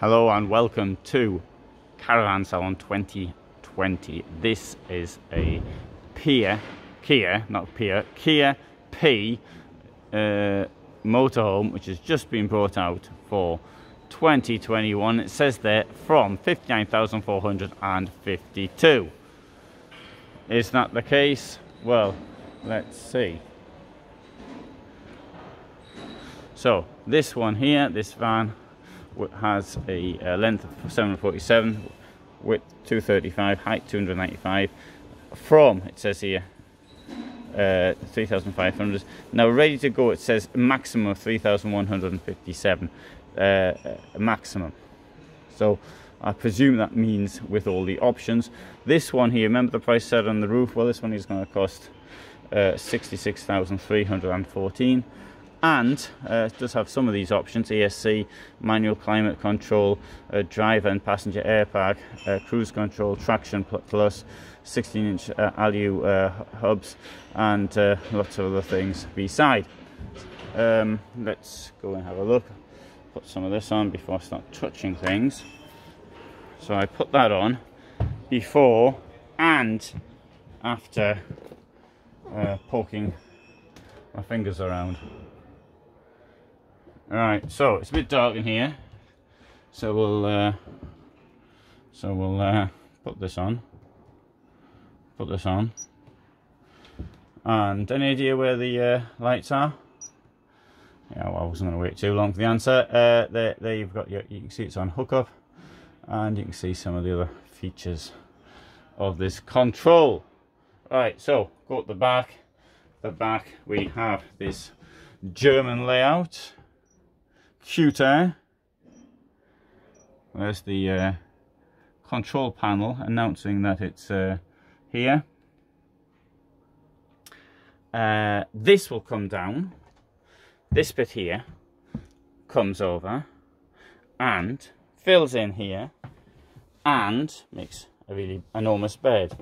Hello and welcome to Caravan Salon 2020. This is a Kea, Kea, not Kia, Kea P uh, motorhome which has just been brought out for 2021. It says there from 59,452. Is that the case? Well, let's see. So this one here, this van has a, length of 747, width 235, height 295. From, it says here, uh, 3,500. Now ready to go, it says maximum of 3,157, uh, maximum. So I presume that means with all the options. This one here, remember the price set on the roof? Well, this one is going to cost uh, 66,314 and uh, does have some of these options ESC, manual climate control, uh, driver and passenger airbag, uh, cruise control, traction plus, 16 inch uh, alu uh, hubs, and uh, lots of other things beside. Um, let's go and have a look. Put some of this on before I start touching things. So I put that on before and after poking my fingers around. Right, so it's a bit dark in here, so we'll uh, so we'll uh, put this on. Put this on. And any idea where the uh, lights are? Yeah, well, I wasn't going to wait too long for the answer. Uh, there, there you've got your, you can see it's on hookup, and you can see some of the other features of this control. Right, so go the back. The back we have this German layout cute eh? There's the uh, control panel announcing that it's uh, here. Uh, this will come down. This bit here comes over and fills in here and makes a really enormous bed.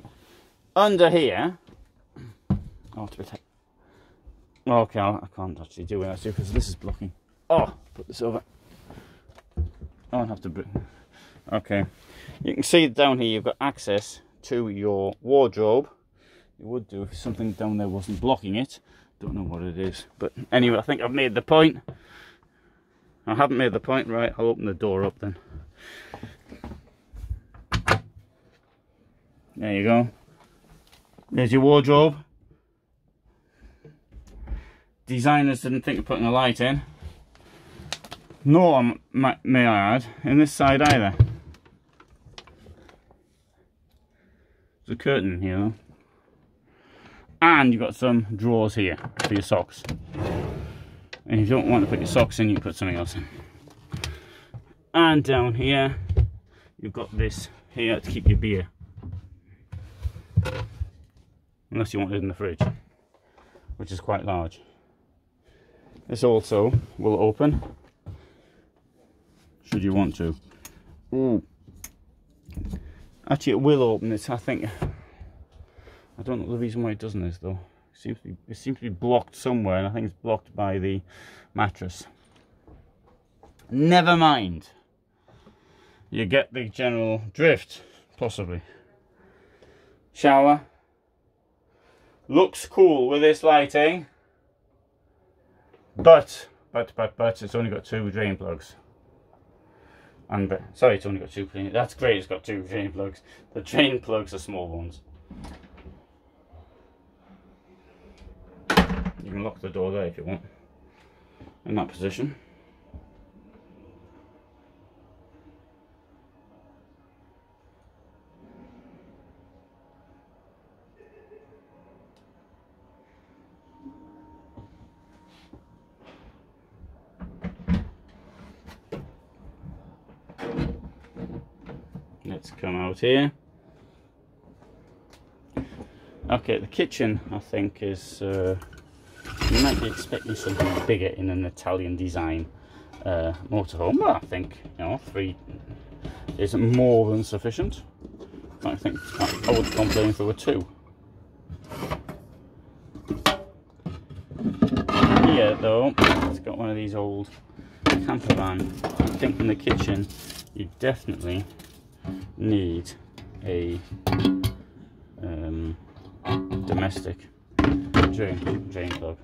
Under here, oh, it's a bit, okay, I can't actually do it because this is blocking. Oh, put this over. I don't have to. Okay, you can see down here you've got access to your wardrobe. It would do if something down there wasn't blocking it. Don't know what it is, but anyway, I think I've made the point. I haven't made the point right. I'll open the door up then. There you go. There's your wardrobe. Designers didn't think of putting a light in nor, may I add, in this side either. There's a curtain here. And you've got some drawers here for your socks. And if you don't want to put your socks in, you put something else in. And down here, you've got this here to keep your beer. Unless you want it in the fridge, which is quite large. This also will open should you want to. Ooh. Actually, it will open it, I think. I don't know the reason why it doesn't this though. It seems to be, it seems to be blocked somewhere, and I think it's blocked by the mattress. Never mind. You get the general drift, possibly. Shower. Looks cool with this lighting. But, but, but, but, it's only got two drain plugs and uh, sorry it's only got two that's great it's got two drain plugs. The drain plugs are small ones. You can lock the door there if you want in that position let's come out here. Okay the kitchen I think is uh, you might be expecting something bigger in an Italian design uh, motorhome well, I think you know three is more than sufficient. I think I would complain if there were two. Here though it's got one of these old camper van. I think in the kitchen you definitely need a um, domestic drain, drain plug.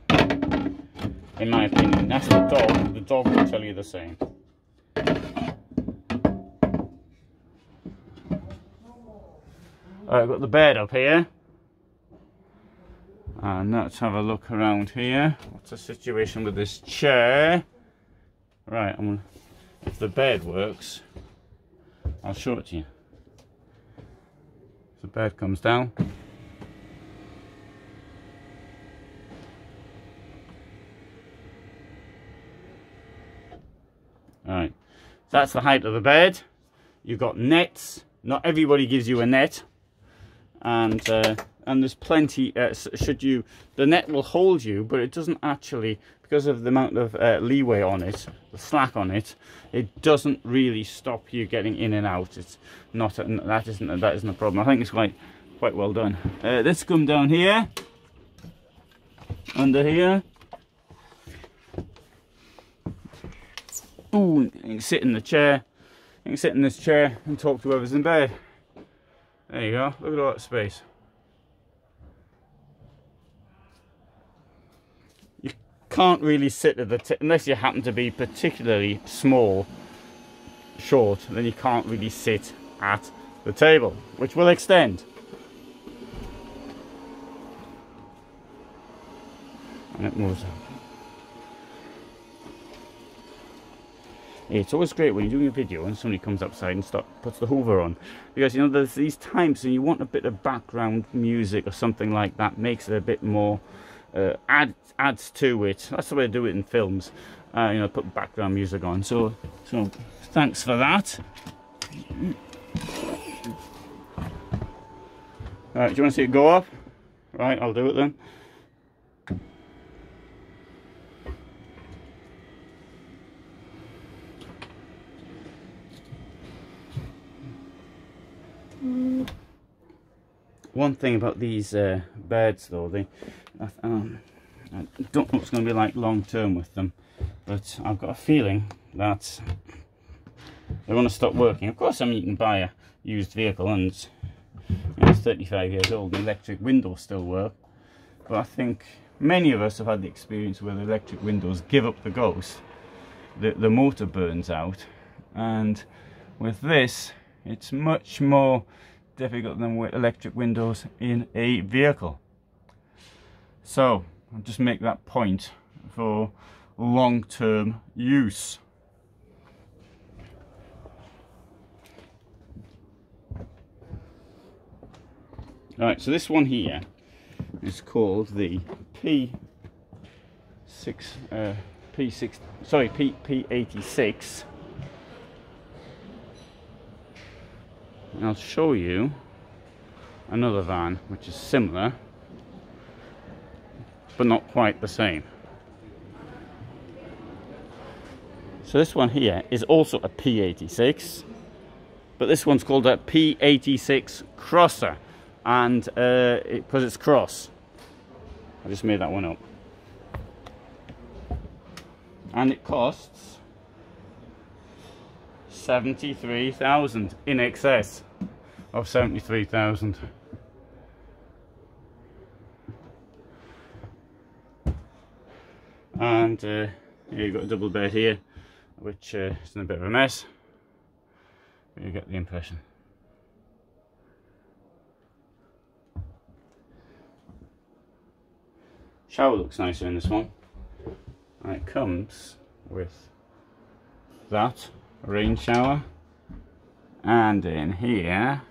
In my opinion, that's the dog. The dog will tell you the same. I've got the bed up here. And let's have a look around here. What's the situation with this chair? Right, I'm if the bed works, I'll show it to you. The bed comes down. Alright, that's the height of the bed. You've got nets. Not everybody gives you a net. And uh, and there's plenty uh, should you the net will hold you but it doesn't actually because of the amount of uh, leeway on it the slack on it it doesn't really stop you getting in and out. It's not a, that isn't that isn't a problem. I think it's quite quite well done. Uh, let's come down here under here. Ooh, you can sit in the chair you can sit in this chair and talk to whoever's in bed. There you go. Look at all that space can't really sit at the unless you happen to be particularly small short then you can't really sit at the table which will extend and it moves up. it's always great when you're doing a video and somebody comes outside and start puts the hoover on because you know there's these times and you want a bit of background music or something like that makes it a bit more uh, add, adds to it. That's the way to do it in films. Uh, you know, put background music on. So, so thanks for that. Alright, do you want to see it go up? Right, I'll do it then. One thing about these uh, birds though, they um, I don't know what's going to be like long term with them, but I've got a feeling that they're going to stop working. Of course, I mean, you can buy a used vehicle and you know, it's 35 years old, the electric windows still work, but I think many of us have had the experience where the electric windows give up the ghost, the, the motor burns out, and with this, it's much more difficult than electric windows in a vehicle. So, I'll just make that point for long-term use. Right, so this one here is called the P6 uh, P6 sorry P P86 and I'll show you another van which is similar but not quite the same. So this one here is also a P86, but this one's called a P86 Crosser, and because uh, it, it's cross, I just made that one up. And it costs 73,000 in excess of 73,000. and uh, you've got a double bed here which uh, is in a bit of a mess. But you get the impression. Shower looks nicer in this one. And it comes with that rain shower. And in here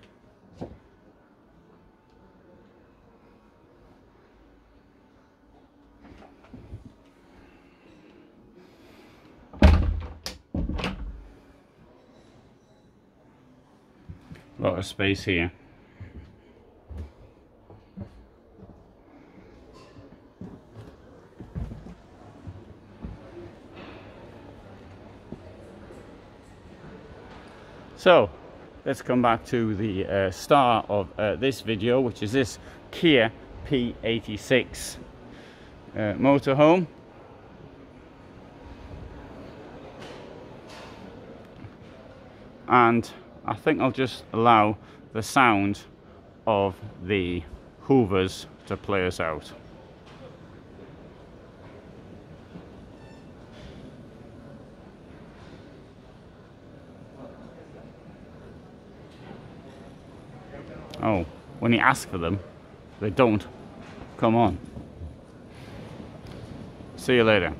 lot of space here. So let's come back to the uh, star of uh, this video which is this Kea P86 uh, motorhome and I think I'll just allow the sound of the hoovers to play us out. Oh, when you ask for them, they don't come on. See you later.